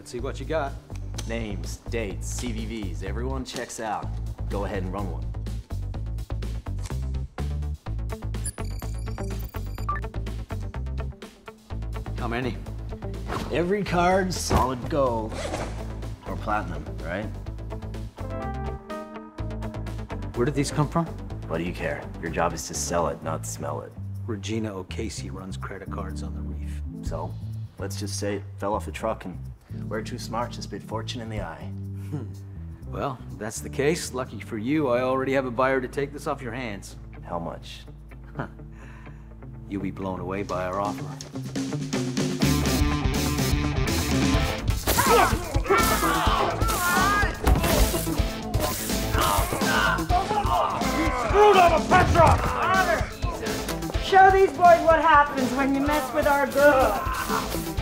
Let's see what you got. Names, dates, CVVs, everyone checks out. Go ahead and run one. How many? Every card solid gold. Or platinum, right? Where did these come from? What do you care? Your job is to sell it, not smell it. Regina O'Casey runs credit cards on the reef. So, let's just say it fell off a truck and we're too smart to spit fortune in the eye. Hmm. Well, if that's the case. Lucky for you, I already have a buyer to take this off your hands. How much? You'll be blown away by our offer. Show these boys what happens when you mess with our girl.